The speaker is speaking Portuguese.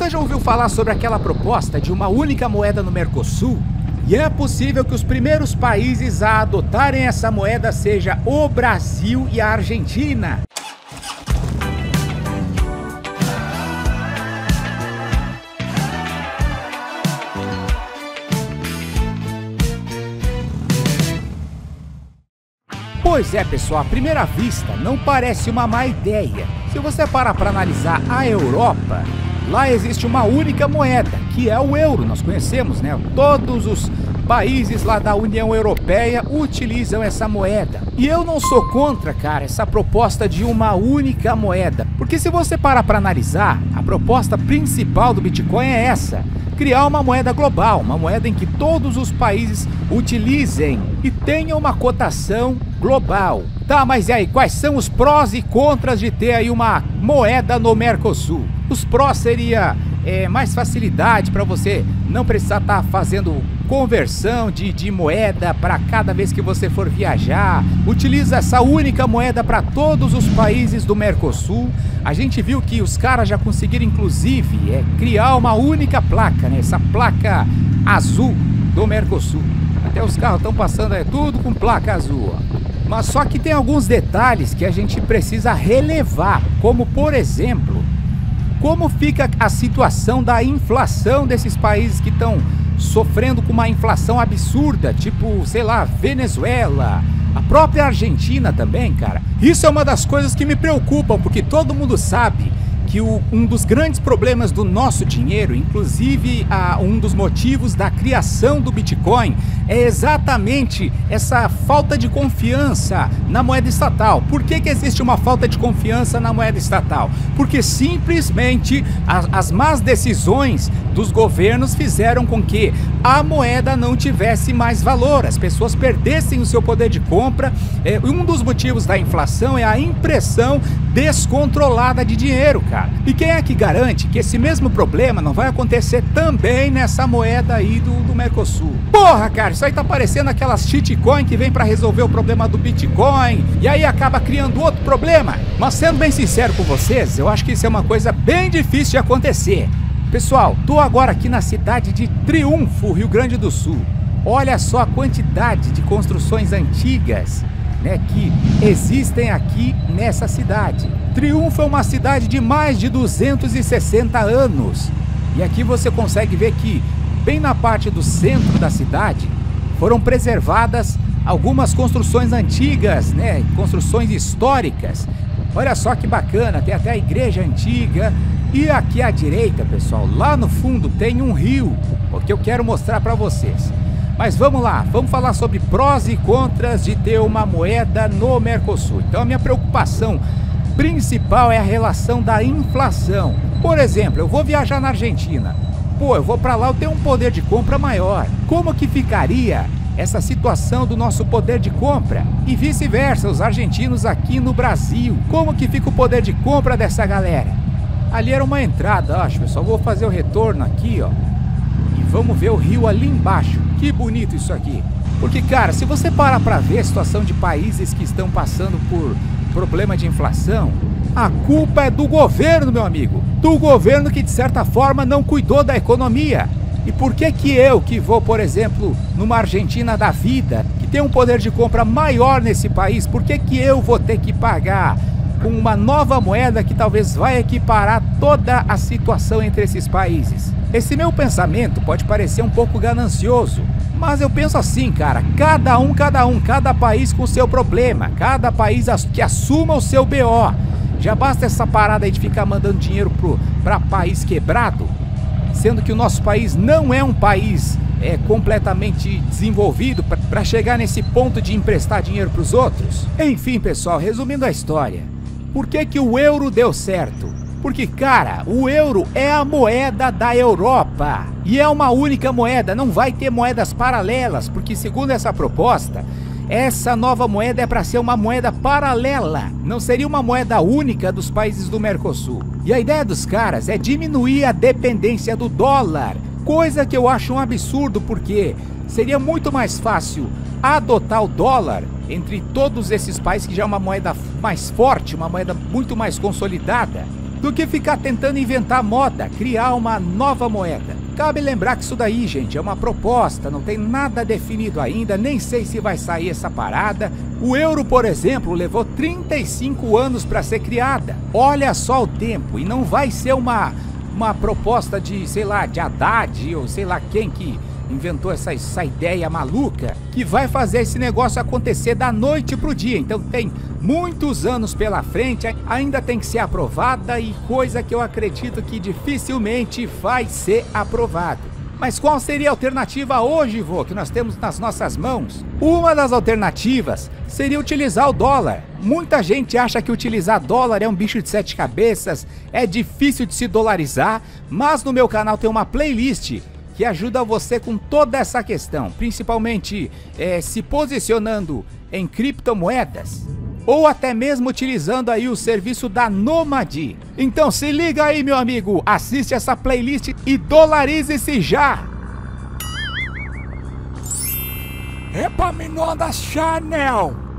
Você já ouviu falar sobre aquela proposta de uma única moeda no Mercosul? E é possível que os primeiros países a adotarem essa moeda seja o Brasil e a Argentina. Pois é, pessoal, à primeira vista não parece uma má ideia. Se você parar para analisar a Europa, lá existe uma única moeda, que é o euro. Nós conhecemos, né? Todos os países lá da União Europeia utilizam essa moeda. E eu não sou contra, cara, essa proposta de uma única moeda. Porque se você parar para analisar, a proposta principal do Bitcoin é essa criar uma moeda global, uma moeda em que todos os países utilizem e tenham uma cotação global. Tá, mas e aí, quais são os prós e contras de ter aí uma moeda no Mercosul? Os prós seria é, mais facilidade para você não precisar estar tá fazendo conversão de, de moeda para cada vez que você for viajar. Utiliza essa única moeda para todos os países do Mercosul. A gente viu que os caras já conseguiram, inclusive, é, criar uma única placa, né? Essa placa azul do Mercosul. Até os carros estão passando, é tudo com placa azul. Ó. Mas só que tem alguns detalhes que a gente precisa relevar, como por exemplo, como fica a situação da inflação desses países que estão sofrendo com uma inflação absurda, tipo, sei lá, Venezuela, a própria Argentina também, cara. Isso é uma das coisas que me preocupam, porque todo mundo sabe que o, um dos grandes problemas do nosso dinheiro, inclusive a, um dos motivos da criação do Bitcoin, é exatamente essa falta de confiança na moeda estatal. Por que, que existe uma falta de confiança na moeda estatal? Porque simplesmente as, as más decisões dos governos fizeram com que a moeda não tivesse mais valor, as pessoas perdessem o seu poder de compra. É, um dos motivos da inflação é a impressão descontrolada de dinheiro, cara. E quem é que garante que esse mesmo problema não vai acontecer também nessa moeda aí do, do Mercosul? Porra, cara, isso aí tá parecendo aquelas shitcoin que vem para resolver o problema do Bitcoin e aí acaba criando outro problema. Mas sendo bem sincero com vocês, eu acho que isso é uma coisa bem difícil de acontecer. Pessoal, tô agora aqui na cidade de Triunfo, Rio Grande do Sul. Olha só a quantidade de construções antigas né, que existem aqui nessa cidade. Triunfo é uma cidade de mais de 260 anos. E aqui você consegue ver que, bem na parte do centro da cidade, foram preservadas algumas construções antigas, né, construções históricas. Olha só que bacana, tem até a igreja antiga. E aqui à direita, pessoal, lá no fundo tem um rio, o que eu quero mostrar para vocês. Mas vamos lá, vamos falar sobre prós e contras de ter uma moeda no Mercosul. Então a minha preocupação principal é a relação da inflação. Por exemplo, eu vou viajar na Argentina. Pô, eu vou para lá, eu tenho um poder de compra maior. Como que ficaria essa situação do nosso poder de compra? E vice-versa, os argentinos aqui no Brasil. Como que fica o poder de compra dessa galera? Ali era uma entrada, acho, pessoal. Vou fazer o retorno aqui, ó. Vamos ver o rio ali embaixo. Que bonito isso aqui. Porque, cara, se você parar para ver a situação de países que estão passando por problema de inflação, a culpa é do governo, meu amigo. Do governo que, de certa forma, não cuidou da economia. E por que que eu, que vou, por exemplo, numa Argentina da vida, que tem um poder de compra maior nesse país, por que que eu vou ter que pagar com uma nova moeda que talvez vai equiparar toda a situação entre esses países? Esse meu pensamento pode parecer um pouco ganancioso, mas eu penso assim, cara, cada um, cada um, cada país com seu problema, cada país que assuma o seu BO. Já basta essa parada aí de ficar mandando dinheiro para país quebrado, sendo que o nosso país não é um país é, completamente desenvolvido para chegar nesse ponto de emprestar dinheiro para os outros. Enfim, pessoal, resumindo a história, por que, que o euro deu certo? Porque, cara, o euro é a moeda da Europa. E é uma única moeda, não vai ter moedas paralelas, porque, segundo essa proposta, essa nova moeda é para ser uma moeda paralela, não seria uma moeda única dos países do Mercosul. E a ideia dos caras é diminuir a dependência do dólar, coisa que eu acho um absurdo, porque seria muito mais fácil adotar o dólar entre todos esses países que já é uma moeda mais forte, uma moeda muito mais consolidada do que ficar tentando inventar moda, criar uma nova moeda. Cabe lembrar que isso daí, gente, é uma proposta, não tem nada definido ainda, nem sei se vai sair essa parada. O euro, por exemplo, levou 35 anos para ser criada. Olha só o tempo, e não vai ser uma, uma proposta de, sei lá, de Haddad ou sei lá quem que inventou essa, essa ideia maluca que vai fazer esse negócio acontecer da noite pro dia. Então tem muitos anos pela frente, ainda tem que ser aprovada e coisa que eu acredito que dificilmente vai ser aprovado. Mas qual seria a alternativa hoje, vô, que nós temos nas nossas mãos? Uma das alternativas seria utilizar o dólar. Muita gente acha que utilizar dólar é um bicho de sete cabeças, é difícil de se dolarizar, mas no meu canal tem uma playlist que ajuda você com toda essa questão, principalmente é, se posicionando em criptomoedas ou até mesmo utilizando aí o serviço da Nomad. Então se liga aí, meu amigo, assiste essa playlist e dolarize-se já! Epa, menor da Chanel!